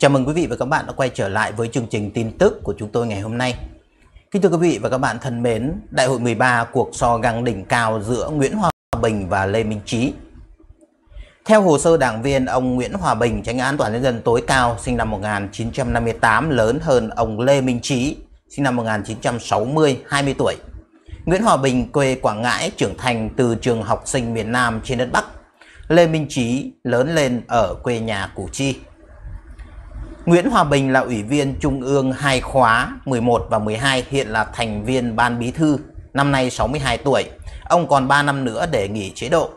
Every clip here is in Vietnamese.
Chào mừng quý vị và các bạn đã quay trở lại với chương trình tin tức của chúng tôi ngày hôm nay. Kính thưa quý vị và các bạn thân mến, Đại hội 13 cuộc so găng đỉnh cao giữa Nguyễn Hòa Bình và Lê Minh Trí. Theo hồ sơ đảng viên, ông Nguyễn Hòa Bình, tránh án tòa nhân dân tối cao, sinh năm 1958, lớn hơn ông Lê Minh Trí, sinh năm 1960, 20 tuổi. Nguyễn Hòa Bình, quê Quảng Ngãi, trưởng thành từ trường học sinh miền Nam trên đất Bắc. Lê Minh Trí lớn lên ở quê nhà Củ Chi. Nguyễn Hòa Bình là ủy viên Trung ương hai khóa 11 và 12, hiện là thành viên ban bí thư, năm nay 62 tuổi. Ông còn 3 năm nữa để nghỉ chế độ.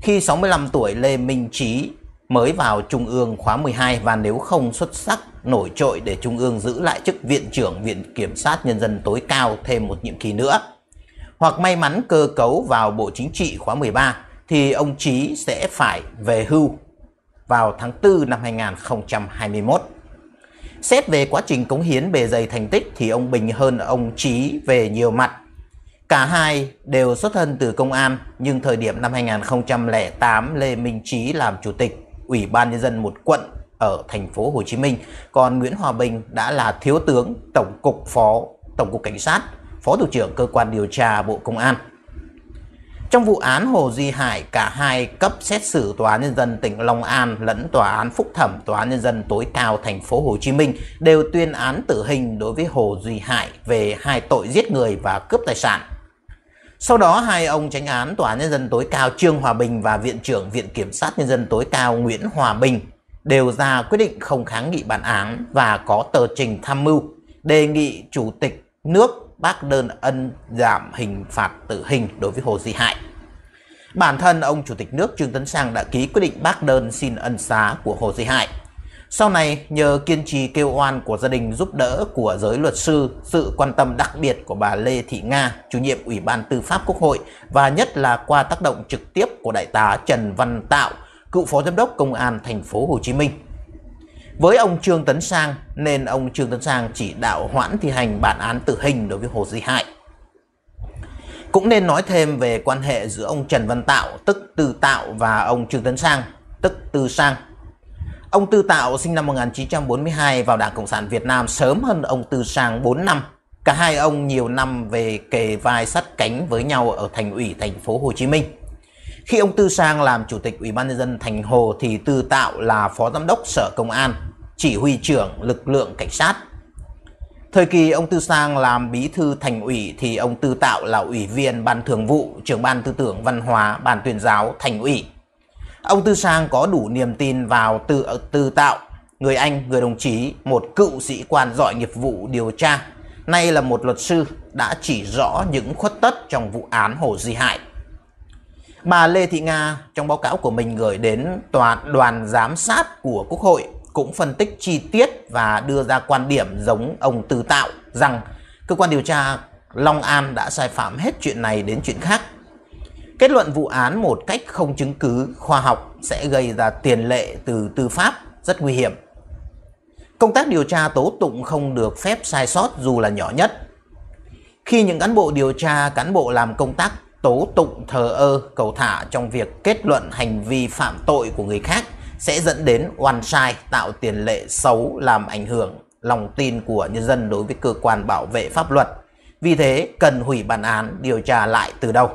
Khi 65 tuổi, Lê Minh Trí mới vào Trung ương khóa 12 và nếu không xuất sắc nổi trội để Trung ương giữ lại chức Viện trưởng Viện Kiểm sát Nhân dân tối cao thêm một nhiệm kỳ nữa. Hoặc may mắn cơ cấu vào Bộ Chính trị khóa 13 thì ông Trí sẽ phải về hưu vào tháng 4 năm 2021. Xét về quá trình cống hiến bề dày thành tích thì ông Bình hơn ông Trí về nhiều mặt. Cả hai đều xuất thân từ công an, nhưng thời điểm năm 2008 Lê Minh Trí làm chủ tịch Ủy ban nhân dân một quận ở thành phố Hồ Chí Minh, còn Nguyễn Hòa Bình đã là thiếu tướng, tổng cục phó, tổng cục cảnh sát, phó thủ trưởng cơ quan điều tra Bộ Công an. Trong vụ án Hồ Duy Hải, cả hai cấp xét xử Tòa án nhân dân tỉnh Long An lẫn Tòa án phúc thẩm Tòa án nhân dân tối cao thành phố Hồ Chí Minh đều tuyên án tử hình đối với Hồ Duy Hải về hai tội giết người và cướp tài sản. Sau đó hai ông tránh án Tòa án nhân dân tối cao Trương Hòa Bình và Viện trưởng Viện Kiểm sát nhân dân tối cao Nguyễn Hòa Bình đều ra quyết định không kháng nghị bản án và có tờ trình tham mưu đề nghị chủ tịch nước bác đơn ân giảm hình phạt tử hình đối với Hồ di Hải. Bản thân ông Chủ tịch nước Trương Tấn Sang đã ký quyết định bác đơn xin ân xá của Hồ di Hải. Sau này, nhờ kiên trì kêu oan của gia đình giúp đỡ của giới luật sư, sự quan tâm đặc biệt của bà Lê Thị Nga, chủ nhiệm Ủy ban Tư pháp Quốc hội và nhất là qua tác động trực tiếp của đại tá Trần Văn Tạo, cựu phó giám đốc công an thành phố Hồ Chí Minh. Với ông Trương Tấn Sang nên ông Trương Tấn Sang chỉ đạo hoãn thi hành bản án tử hình đối với Hồ Duy Hải. Cũng nên nói thêm về quan hệ giữa ông Trần Văn Tạo, tức Tư Tạo và ông Trương Tấn Sang, tức Tư Sang. Ông Tư Tạo sinh năm 1942 vào Đảng Cộng sản Việt Nam sớm hơn ông Tư Sang 4 năm. Cả hai ông nhiều năm về kề vai sắt cánh với nhau ở thành ủy thành phố Hồ Chí Minh. Khi ông Tư Sang làm chủ tịch Ủy ban nhân dân thành Hồ thì Tư Tạo là phó giám đốc Sở Công an, chỉ huy trưởng lực lượng cảnh sát. Thời kỳ ông Tư Sang làm bí thư thành ủy thì ông Tư Tạo là ủy viên ban thường vụ, trưởng ban tư tưởng văn hóa, ban tuyên giáo thành ủy. Ông Tư Sang có đủ niềm tin vào Tư Tư Tạo, người anh, người đồng chí, một cựu sĩ quan giỏi nghiệp vụ điều tra, nay là một luật sư đã chỉ rõ những khuất tất trong vụ án Hồ Di Hải. Bà Lê Thị Nga trong báo cáo của mình gửi đến tòa đoàn giám sát của Quốc hội cũng phân tích chi tiết và đưa ra quan điểm giống ông Từ Tạo rằng cơ quan điều tra Long An đã sai phạm hết chuyện này đến chuyện khác. Kết luận vụ án một cách không chứng cứ khoa học sẽ gây ra tiền lệ từ tư pháp rất nguy hiểm. Công tác điều tra tố tụng không được phép sai sót dù là nhỏ nhất. Khi những cán bộ điều tra, cán bộ làm công tác tố tụng thờ ơ, cầu thả trong việc kết luận hành vi phạm tội của người khác sẽ dẫn đến oan sai, tạo tiền lệ xấu làm ảnh hưởng lòng tin của nhân dân đối với cơ quan bảo vệ pháp luật. Vì thế, cần hủy bản án điều tra lại từ đầu.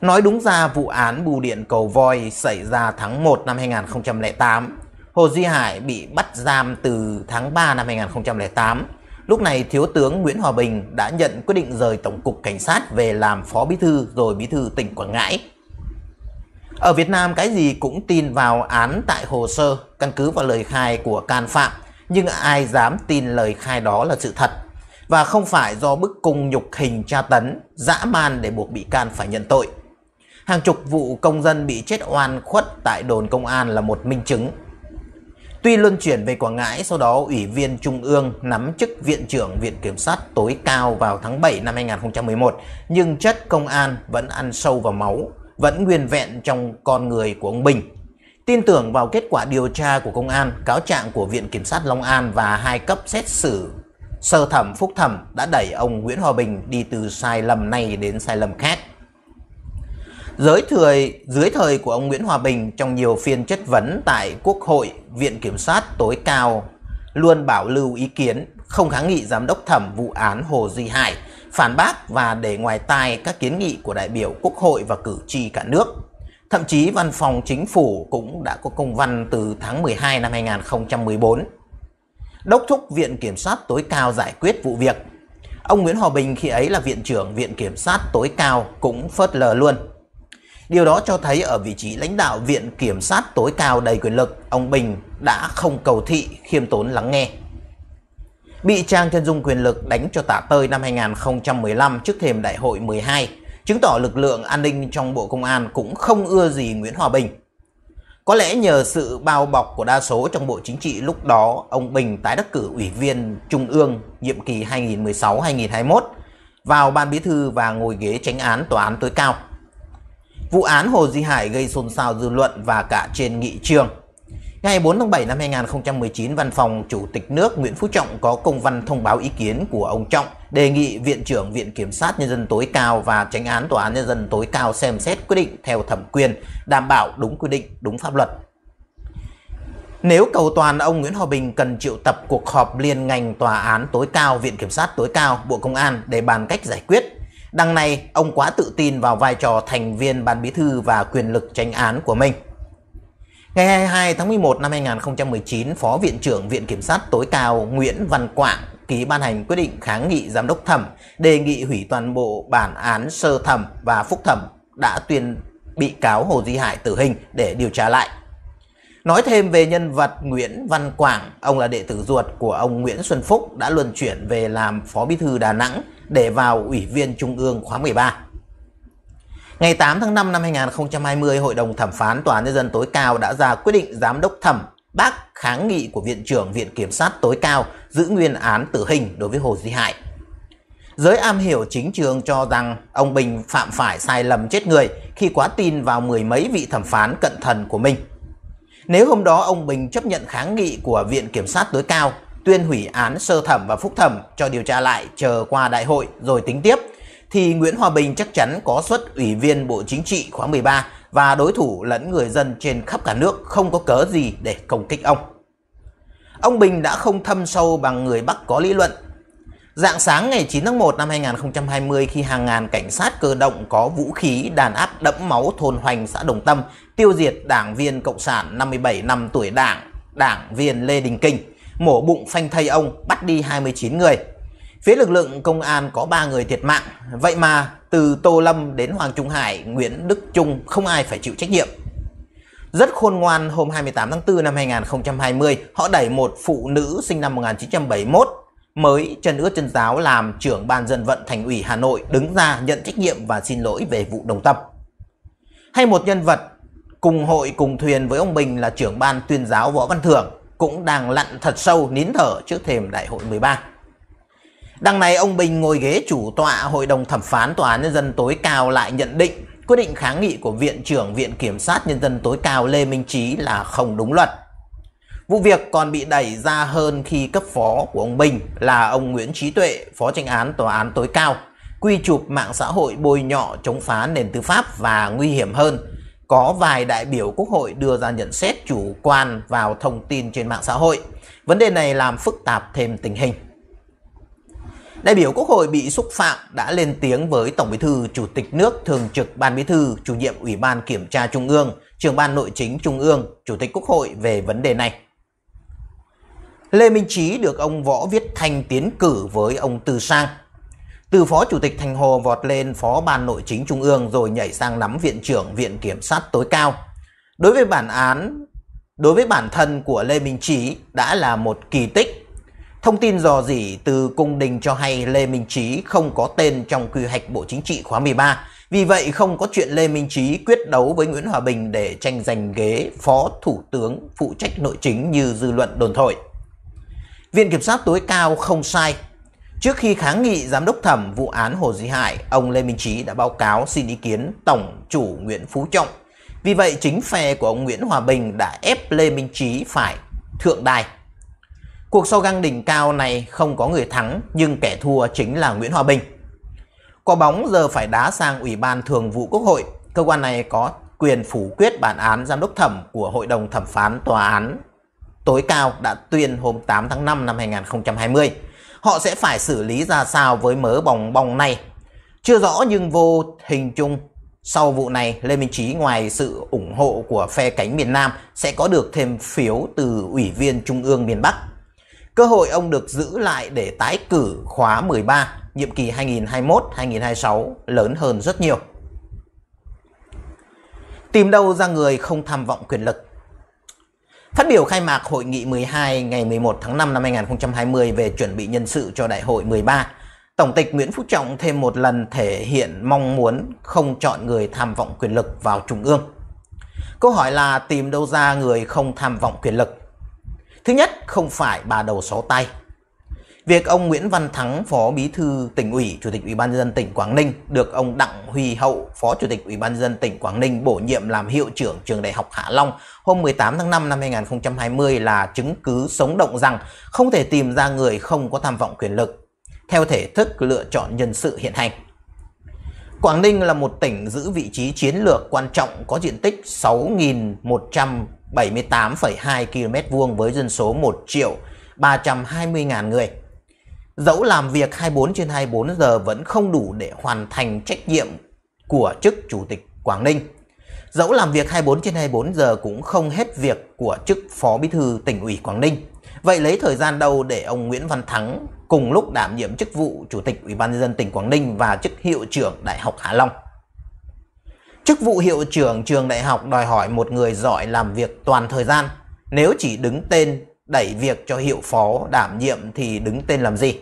Nói đúng ra vụ án bưu điện cầu voi xảy ra tháng 1 năm 2008. Hồ Duy Hải bị bắt giam từ tháng 3 năm 2008. Lúc này Thiếu tướng Nguyễn Hòa Bình đã nhận quyết định rời Tổng cục Cảnh sát về làm Phó Bí thư rồi Bí thư tỉnh Quảng Ngãi. Ở Việt Nam cái gì cũng tin vào án tại hồ sơ, căn cứ vào lời khai của can phạm, nhưng ai dám tin lời khai đó là sự thật và không phải do bức cung nhục hình tra tấn, dã man để buộc bị can phải nhận tội. Hàng chục vụ công dân bị chết oan khuất tại đồn công an là một minh chứng. Tuy luân chuyển về Quảng Ngãi, sau đó Ủy viên Trung ương nắm chức Viện trưởng Viện Kiểm sát tối cao vào tháng 7 năm 2011, nhưng chất công an vẫn ăn sâu vào máu, vẫn nguyên vẹn trong con người của ông Bình. Tin tưởng vào kết quả điều tra của công an, cáo trạng của Viện Kiểm sát Long An và hai cấp xét xử sơ thẩm phúc thẩm đã đẩy ông Nguyễn Hòa Bình đi từ sai lầm này đến sai lầm khác. Dưới thời, dưới thời của ông Nguyễn Hòa Bình trong nhiều phiên chất vấn tại Quốc hội, Viện Kiểm sát tối cao luôn bảo lưu ý kiến không kháng nghị giám đốc thẩm vụ án Hồ Duy Hải, phản bác và để ngoài tai các kiến nghị của đại biểu Quốc hội và cử tri cả nước. Thậm chí văn phòng chính phủ cũng đã có công văn từ tháng 12 năm 2014 đốc thúc Viện Kiểm sát tối cao giải quyết vụ việc. Ông Nguyễn Hòa Bình khi ấy là Viện trưởng Viện Kiểm sát tối cao cũng phớt lờ luôn. Điều đó cho thấy ở vị trí lãnh đạo Viện Kiểm sát tối cao đầy quyền lực, ông Bình đã không cầu thị, khiêm tốn lắng nghe. Bị trang chân dung quyền lực đánh cho tả tơi năm 2015 trước thềm đại hội 12, chứng tỏ lực lượng an ninh trong Bộ Công an cũng không ưa gì Nguyễn Hòa Bình. Có lẽ nhờ sự bao bọc của đa số trong Bộ Chính trị lúc đó, ông Bình tái đắc cử ủy viên Trung ương nhiệm kỳ 2016-2021 vào Ban Bí thư và ngồi ghế tránh án Tòa án tối cao. Vụ án Hồ di Hải gây xôn xao dư luận và cả trên nghị trường. Ngày 4 tháng 7 năm 2019, Văn phòng Chủ tịch nước Nguyễn Phú Trọng có công văn thông báo ý kiến của ông Trọng đề nghị Viện trưởng Viện Kiểm sát Nhân dân tối cao và Tránh án Tòa án Nhân dân tối cao xem xét quyết định theo thẩm quyền, đảm bảo đúng quy định, đúng pháp luật. Nếu cầu toàn ông Nguyễn Hòa Bình cần triệu tập cuộc họp liên ngành Tòa án tối cao, Viện Kiểm sát tối cao, Bộ Công an để bàn cách giải quyết. Đằng này, ông quá tự tin vào vai trò thành viên ban bí thư và quyền lực tranh án của mình. Ngày 22 tháng 11 năm 2019, Phó Viện trưởng Viện Kiểm sát tối cao Nguyễn Văn Quảng ký ban hành quyết định kháng nghị giám đốc thẩm đề nghị hủy toàn bộ bản án sơ thẩm và phúc thẩm đã tuyên bị cáo Hồ Duy Hải tử hình để điều tra lại. Nói thêm về nhân vật Nguyễn Văn Quảng, ông là đệ tử ruột của ông Nguyễn Xuân Phúc đã luân chuyển về làm Phó Bí thư Đà Nẵng để vào Ủy viên Trung ương khóa 13. Ngày 8 tháng 5 năm 2020, Hội đồng Thẩm phán Tòa án Nhân dân tối cao đã ra quyết định giám đốc thẩm bác kháng nghị của Viện trưởng Viện Kiểm sát tối cao giữ nguyên án tử hình đối với Hồ Duy Hải. Giới am hiểu chính trường cho rằng ông Bình phạm phải sai lầm chết người khi quá tin vào mười mấy vị thẩm phán cận thần của mình. Nếu hôm đó ông Bình chấp nhận kháng nghị của Viện Kiểm sát tối cao, tuyên hủy án sơ thẩm và phúc thẩm cho điều tra lại chờ qua đại hội rồi tính tiếp, thì Nguyễn Hòa Bình chắc chắn có suất ủy viên Bộ Chính trị khóa 13 và đối thủ lẫn người dân trên khắp cả nước không có cớ gì để công kích ông. Ông Bình đã không thâm sâu bằng người Bắc có lý luận. Dạng sáng ngày 9 tháng 1 năm 2020 khi hàng ngàn cảnh sát cơ động có vũ khí đàn áp đẫm máu thôn Hoành xã Đồng Tâm tiêu diệt đảng viên Cộng sản 57 năm tuổi đảng, đảng viên Lê Đình Kinh, mổ bụng phanh thây ông, bắt đi 29 người. Phía lực lượng công an có 3 người thiệt mạng, vậy mà từ Tô Lâm đến Hoàng Trung Hải, Nguyễn Đức Trung không ai phải chịu trách nhiệm. Rất khôn ngoan hôm 28 tháng 4 năm 2020, họ đẩy một phụ nữ sinh năm 1971 mới chân ướt chân giáo làm trưởng ban dân vận thành ủy Hà Nội đứng ra nhận trách nhiệm và xin lỗi về vụ đồng tâm. Hay một nhân vật cùng hội cùng thuyền với ông Bình là trưởng ban tuyên giáo Võ Văn Thưởng cũng đang lặn thật sâu nín thở trước thềm đại hội 13. Đằng này ông Bình ngồi ghế chủ tọa Hội đồng Thẩm phán Tòa án Nhân dân tối cao lại nhận định quyết định kháng nghị của Viện trưởng Viện Kiểm sát Nhân dân tối cao Lê Minh Trí là không đúng luật. Vụ việc còn bị đẩy ra hơn khi cấp phó của ông Bình là ông Nguyễn Trí Tuệ, Phó tranh án Tòa án tối cao, quy chụp mạng xã hội bôi nhọ chống phá nền tư pháp và nguy hiểm hơn. Có vài đại biểu quốc hội đưa ra nhận xét chủ quan vào thông tin trên mạng xã hội. Vấn đề này làm phức tạp thêm tình hình. Đại biểu Quốc hội bị xúc phạm đã lên tiếng với Tổng Bí thư, Chủ tịch nước, Thường trực Ban Bí thư, Chủ nhiệm Ủy ban Kiểm tra Trung ương, Trưởng ban Nội chính Trung ương, Chủ tịch Quốc hội về vấn đề này. Lê Minh Trí được ông Võ Viết Thanh tiến cử với ông Từ Sang. Từ Phó Chủ tịch Thành Hồ vọt lên Phó Ban Nội chính Trung ương rồi nhảy sang nắm Viện trưởng Viện Kiểm sát tối cao. Đối với bản án, đối với bản thân của Lê Minh Trí đã là một kỳ tích Thông tin dò dỉ từ cung đình cho hay Lê Minh Trí không có tên trong quy hoạch Bộ Chính trị khóa 13. Vì vậy không có chuyện Lê Minh Trí quyết đấu với Nguyễn Hòa Bình để tranh giành ghế Phó Thủ tướng phụ trách nội chính như dư luận đồn thổi. Viện Kiểm sát tối cao không sai. Trước khi kháng nghị giám đốc thẩm vụ án Hồ Duy Hải, ông Lê Minh Trí đã báo cáo xin ý kiến Tổng chủ Nguyễn Phú Trọng. Vì vậy chính phe của ông Nguyễn Hòa Bình đã ép Lê Minh Trí phải thượng đài Cuộc so găng đỉnh cao này không có người thắng nhưng kẻ thua chính là Nguyễn Hòa Bình. Quả bóng giờ phải đá sang Ủy ban Thường vụ Quốc hội. cơ quan này có quyền phủ quyết bản án giám đốc thẩm của Hội đồng thẩm phán tòa án tối cao đã tuyên hôm 8 tháng 5 năm 2020. Họ sẽ phải xử lý ra sao với mớ bòng bong này? Chưa rõ nhưng vô hình chung sau vụ này, Lê Minh Trí ngoài sự ủng hộ của phe cánh miền Nam sẽ có được thêm phiếu từ Ủy viên Trung ương miền Bắc. Cơ hội ông được giữ lại để tái cử khóa 13, nhiệm kỳ 2021-2026 lớn hơn rất nhiều. Tìm đâu ra người không tham vọng quyền lực? Phát biểu khai mạc hội nghị 12 ngày 11 tháng 5 năm 2020 về chuẩn bị nhân sự cho đại hội 13, Tổng tịch Nguyễn Phú Trọng thêm một lần thể hiện mong muốn không chọn người tham vọng quyền lực vào Trung ương. Câu hỏi là tìm đâu ra người không tham vọng quyền lực? Thứ nhất, không phải bà đầu sáu tay. Việc ông Nguyễn Văn Thắng, Phó Bí thư tỉnh ủy, Chủ tịch Ủy ban nhân dân tỉnh Quảng Ninh được ông Đặng Huy Hậu, Phó Chủ tịch Ủy ban nhân dân tỉnh Quảng Ninh bổ nhiệm làm hiệu trưởng trường Đại học Hạ Long hôm 18 tháng 5 năm 2020 là chứng cứ sống động rằng không thể tìm ra người không có tham vọng quyền lực theo thể thức lựa chọn nhân sự hiện hành. Quảng Ninh là một tỉnh giữ vị trí chiến lược quan trọng có diện tích 6.178,2 km vuông với dân số 1 triệu 320 ngàn người. Dẫu làm việc 24 trên 24 giờ vẫn không đủ để hoàn thành trách nhiệm của chức Chủ tịch Quảng Ninh. Dẫu làm việc 24 trên 24 giờ cũng không hết việc của chức Phó Bí thư tỉnh ủy Quảng Ninh. Vậy lấy thời gian đâu để ông Nguyễn Văn Thắng cùng lúc đảm nhiệm chức vụ Chủ tịch Ủy ban nhân dân tỉnh Quảng Ninh và chức hiệu trưởng Đại học Hạ Long. Chức vụ hiệu trưởng trường đại học đòi hỏi một người giỏi làm việc toàn thời gian. Nếu chỉ đứng tên đẩy việc cho hiệu phó đảm nhiệm thì đứng tên làm gì?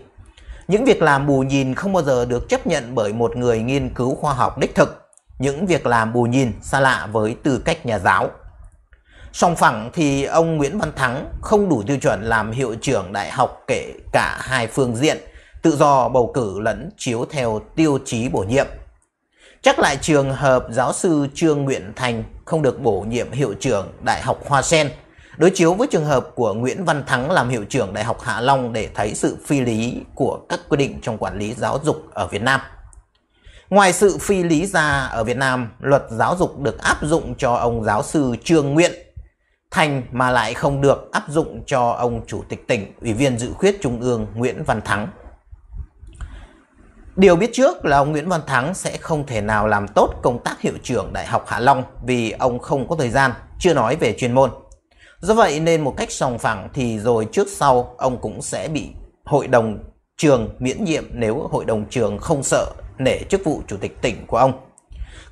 Những việc làm bù nhìn không bao giờ được chấp nhận bởi một người nghiên cứu khoa học đích thực. Những việc làm bù nhìn xa lạ với tư cách nhà giáo. Song phẳng thì ông Nguyễn Văn Thắng không đủ tiêu chuẩn làm hiệu trưởng đại học kể cả hai phương diện, tự do bầu cử lẫn chiếu theo tiêu chí bổ nhiệm. Chắc lại trường hợp giáo sư Trương Nguyễn Thành không được bổ nhiệm hiệu trưởng Đại học Hoa Sen, đối chiếu với trường hợp của Nguyễn Văn Thắng làm hiệu trưởng Đại học Hạ Long để thấy sự phi lý của các quy định trong quản lý giáo dục ở Việt Nam. Ngoài sự phi lý ra ở Việt Nam, luật giáo dục được áp dụng cho ông giáo sư Trương Nguyễn thành mà lại không được áp dụng cho ông Chủ tịch tỉnh, Ủy viên dự khuyết Trung ương Nguyễn Văn Thắng. Điều biết trước là ông Nguyễn Văn Thắng sẽ không thể nào làm tốt công tác hiệu trưởng Đại học Hạ Long vì ông không có thời gian, chưa nói về chuyên môn. Do vậy nên một cách sòng phẳng thì rồi trước sau ông cũng sẽ bị hội đồng trường miễn nhiệm nếu hội đồng trường không sợ nể chức vụ chủ tịch tỉnh của ông.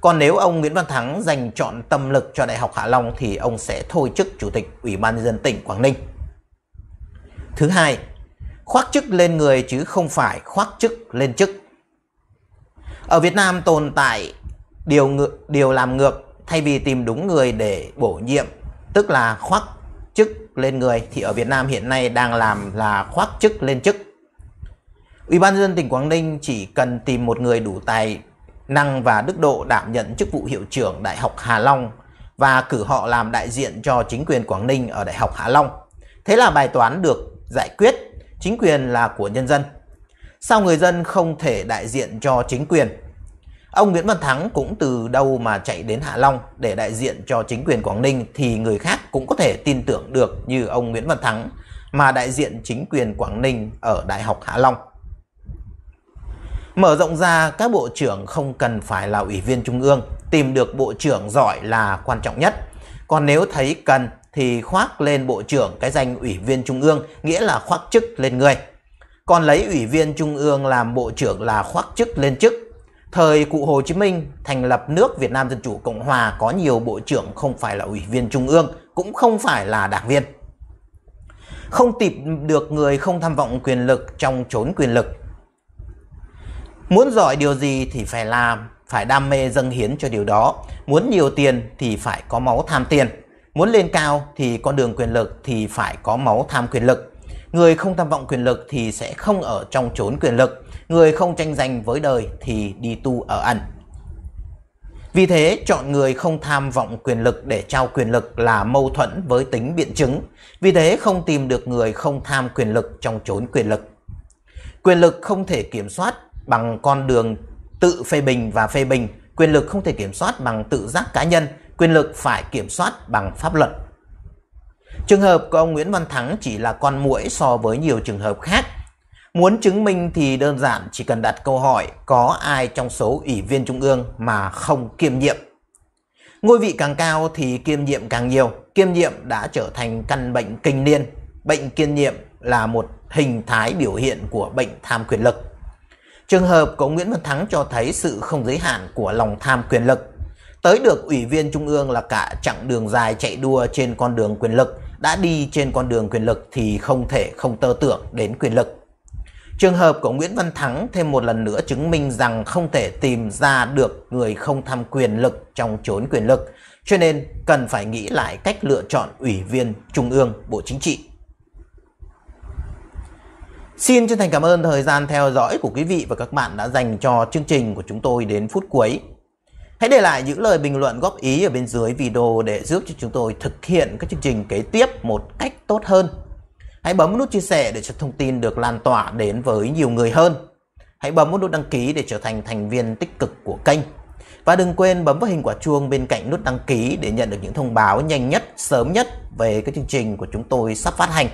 Còn nếu ông Nguyễn Văn Thắng dành chọn tâm lực cho Đại học Hạ Long thì ông sẽ thôi chức Chủ tịch Ủy ban nhân dân tỉnh Quảng Ninh. Thứ hai, khoác chức lên người chứ không phải khoác chức lên chức. Ở Việt Nam tồn tại điều ngược, điều làm ngược thay vì tìm đúng người để bổ nhiệm, tức là khoác chức lên người thì ở Việt Nam hiện nay đang làm là khoác chức lên chức. Ủy ban nhân dân tỉnh Quảng Ninh chỉ cần tìm một người đủ tài năng và đức độ đảm nhận chức vụ hiệu trưởng Đại học Hà Long và cử họ làm đại diện cho chính quyền Quảng Ninh ở Đại học Hạ Long. Thế là bài toán được giải quyết, chính quyền là của nhân dân. Sao người dân không thể đại diện cho chính quyền? Ông Nguyễn Văn Thắng cũng từ đâu mà chạy đến Hạ Long để đại diện cho chính quyền Quảng Ninh thì người khác cũng có thể tin tưởng được như ông Nguyễn Văn Thắng mà đại diện chính quyền Quảng Ninh ở Đại học Hạ Long. Mở rộng ra, các bộ trưởng không cần phải là ủy viên trung ương, tìm được bộ trưởng giỏi là quan trọng nhất. Còn nếu thấy cần thì khoác lên bộ trưởng cái danh ủy viên trung ương, nghĩa là khoác chức lên người. Còn lấy ủy viên trung ương làm bộ trưởng là khoác chức lên chức. Thời cụ Hồ Chí Minh thành lập nước Việt Nam Dân Chủ Cộng Hòa có nhiều bộ trưởng không phải là ủy viên trung ương, cũng không phải là đảng viên. Không tìm được người không tham vọng quyền lực trong trốn quyền lực Muốn giỏi điều gì thì phải làm, phải đam mê dâng hiến cho điều đó. Muốn nhiều tiền thì phải có máu tham tiền. Muốn lên cao thì con đường quyền lực thì phải có máu tham quyền lực. Người không tham vọng quyền lực thì sẽ không ở trong chốn quyền lực. Người không tranh giành với đời thì đi tu ở ẩn. Vì thế, chọn người không tham vọng quyền lực để trao quyền lực là mâu thuẫn với tính biện chứng. Vì thế, không tìm được người không tham quyền lực trong chốn quyền lực. Quyền lực không thể kiểm soát bằng con đường tự phê bình và phê bình quyền lực không thể kiểm soát bằng tự giác cá nhân, quyền lực phải kiểm soát bằng pháp luật. Trường hợp của ông Nguyễn Văn Thắng chỉ là con muỗi so với nhiều trường hợp khác. Muốn chứng minh thì đơn giản chỉ cần đặt câu hỏi có ai trong số ủy viên trung ương mà không kiêm nhiệm. Ngôi vị càng cao thì kiêm nhiệm càng nhiều. Kiêm nhiệm đã trở thành căn bệnh kinh niên. Bệnh kiêm nhiệm là một hình thái biểu hiện của bệnh tham quyền lực. Trường hợp của Nguyễn Văn Thắng cho thấy sự không giới hạn của lòng tham quyền lực. Tới được ủy viên trung ương là cả chặng đường dài chạy đua trên con đường quyền lực, đã đi trên con đường quyền lực thì không thể không tơ tưởng đến quyền lực. Trường hợp của Nguyễn Văn Thắng thêm một lần nữa chứng minh rằng không thể tìm ra được người không tham quyền lực trong chốn quyền lực, cho nên cần phải nghĩ lại cách lựa chọn ủy viên Trung ương Bộ Chính trị. Xin chân thành cảm ơn thời gian theo dõi của quý vị và các bạn đã dành cho chương trình của chúng tôi đến phút cuối. Hãy để lại những lời bình luận góp ý ở bên dưới video để giúp cho chúng tôi thực hiện các chương trình kế tiếp một cách tốt hơn. Hãy bấm nút chia sẻ để cho thông tin được lan tỏa đến với nhiều người hơn. Hãy bấm nút đăng ký để trở thành thành viên tích cực của kênh. Và đừng quên bấm vào hình quả chuông bên cạnh nút đăng ký để nhận được những thông báo nhanh nhất, sớm nhất về các chương trình của chúng tôi sắp phát hành.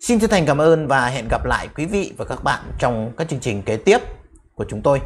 Xin chân thành cảm ơn và hẹn gặp lại quý vị và các bạn trong các chương trình kế tiếp của chúng tôi.